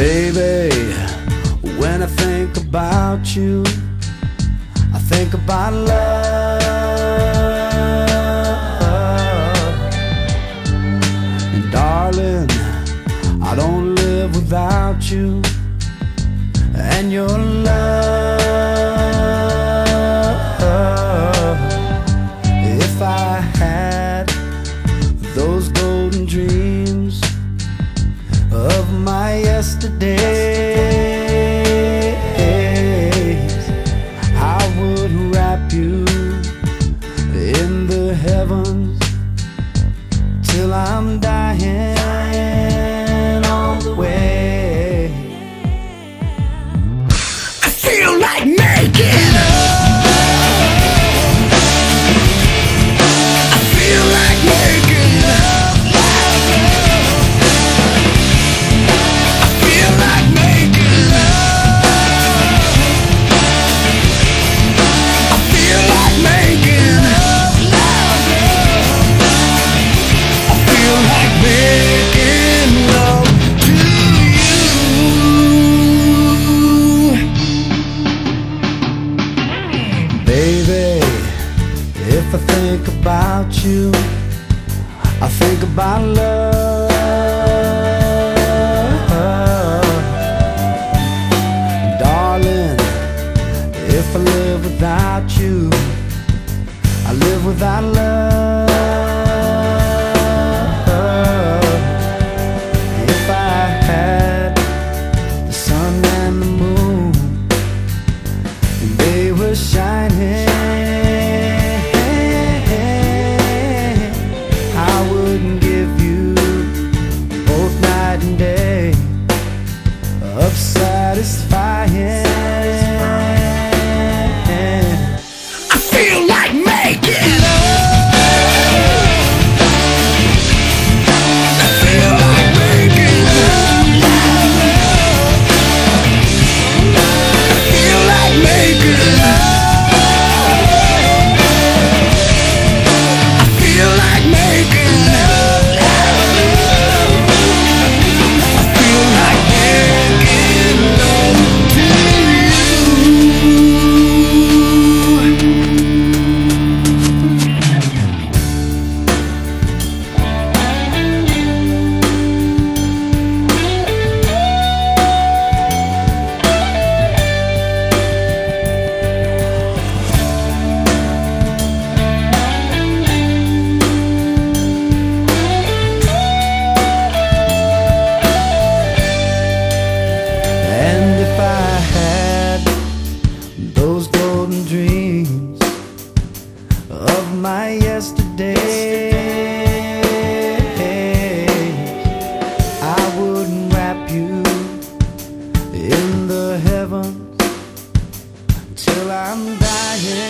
Baby, when I think about you, I think about love. And darling, I don't live without you and your love. If I had those golden dreams yesterdays I would wrap you in the heavens Till I'm dying. Without love. of my yesterday. I wouldn't wrap you in the heavens till I'm dying.